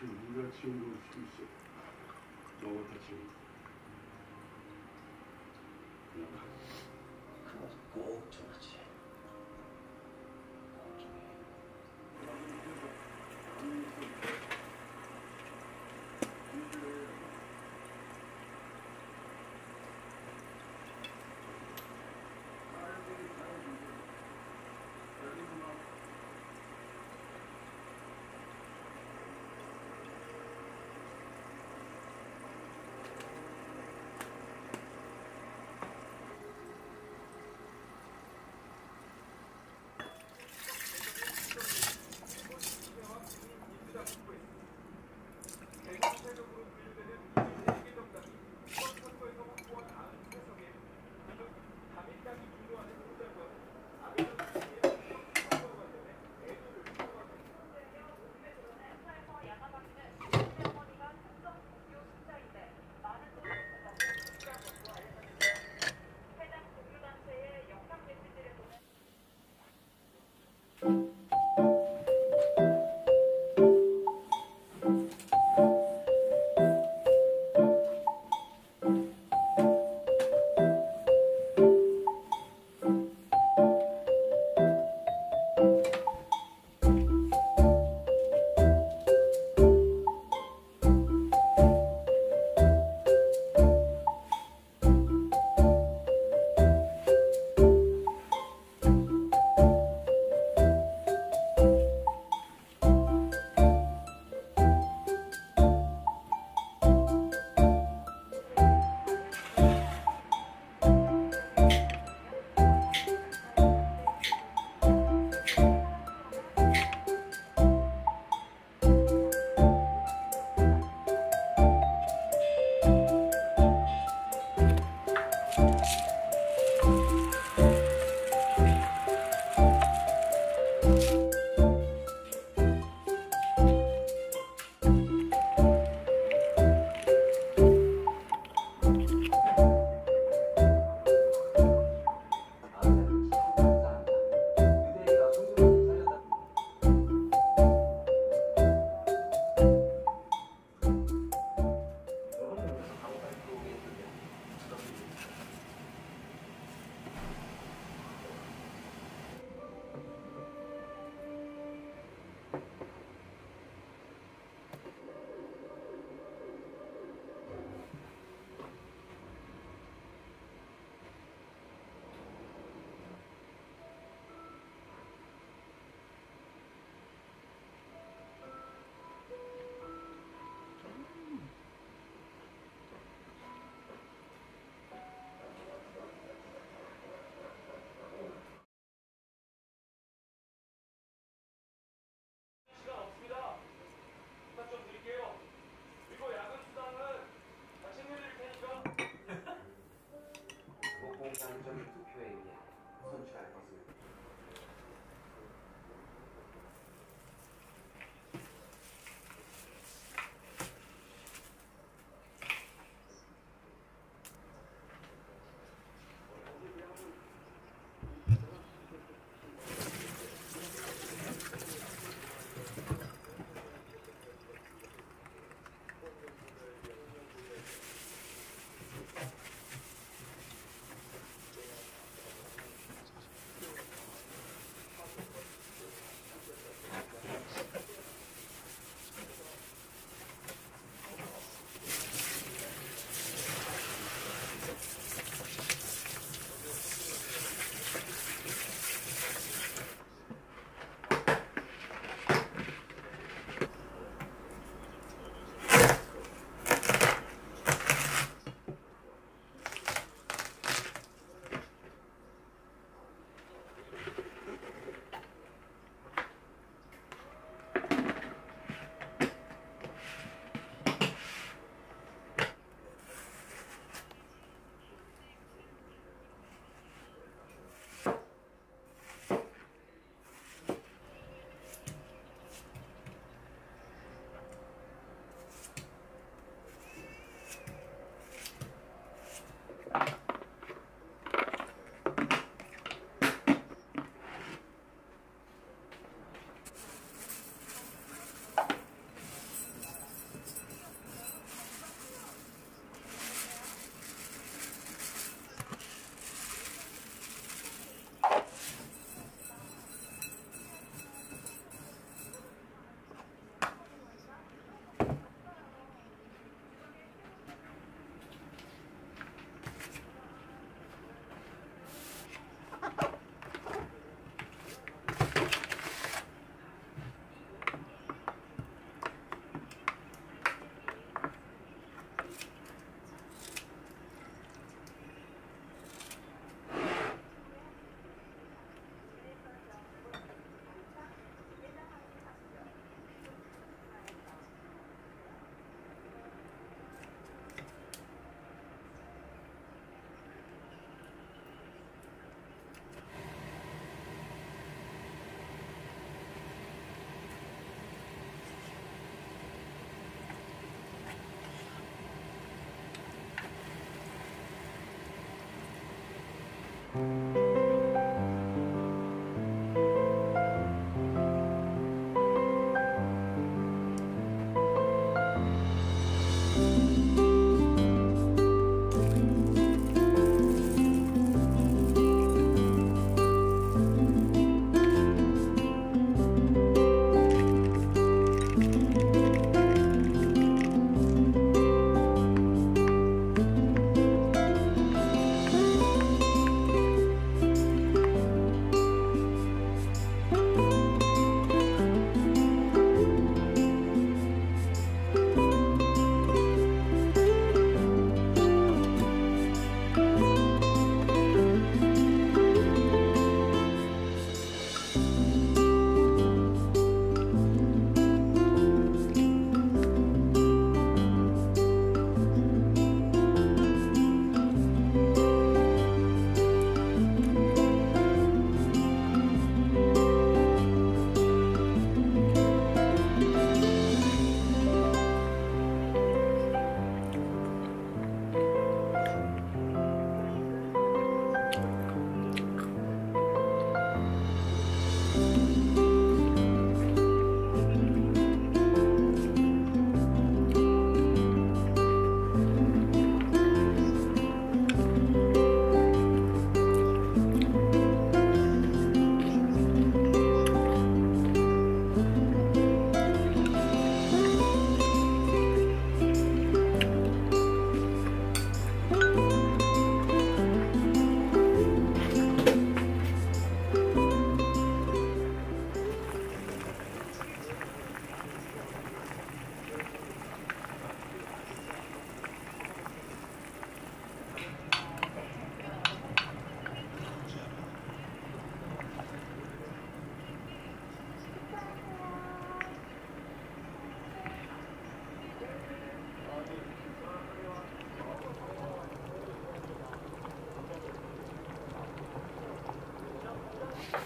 旧2月就労を尽くして、馬場たちに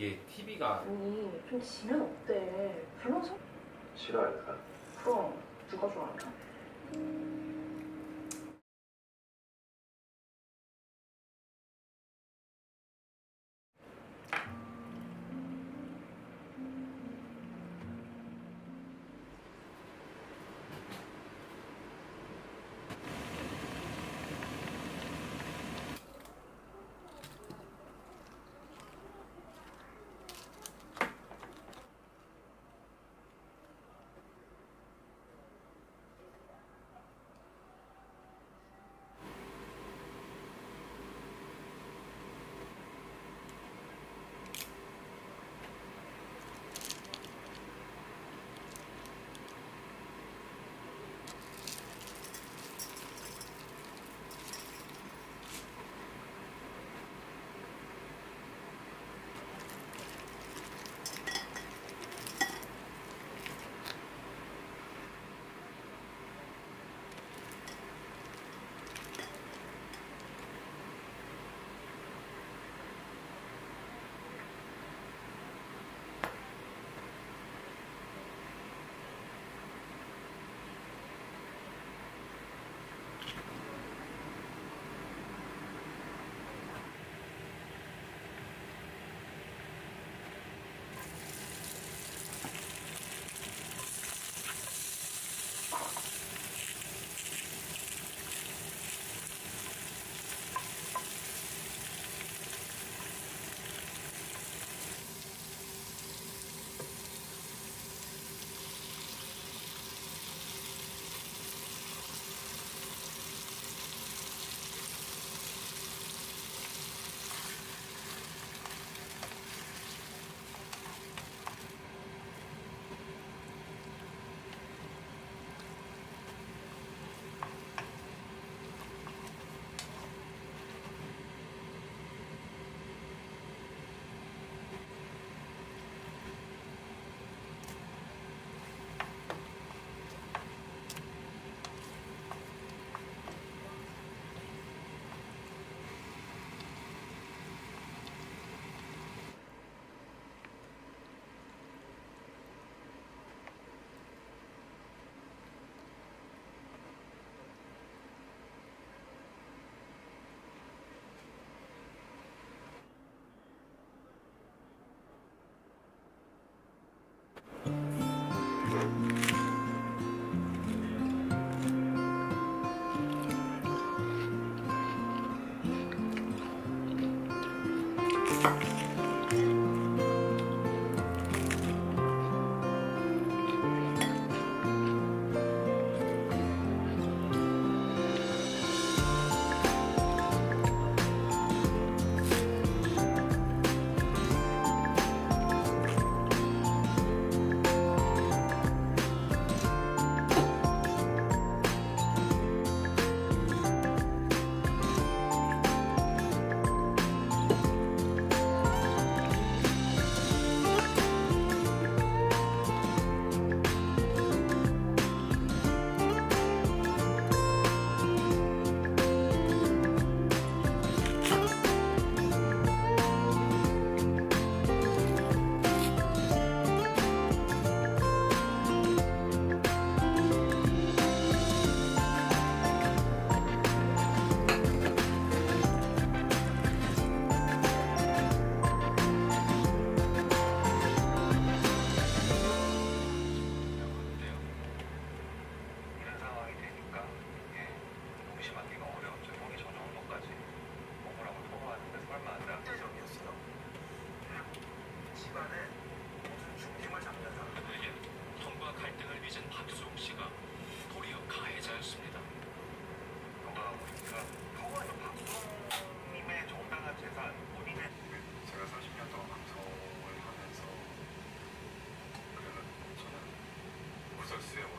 이게 TV가 아니 좀 지면 어때? 불러서 싫어할까? 그럼 누가 좋아할까? yourself.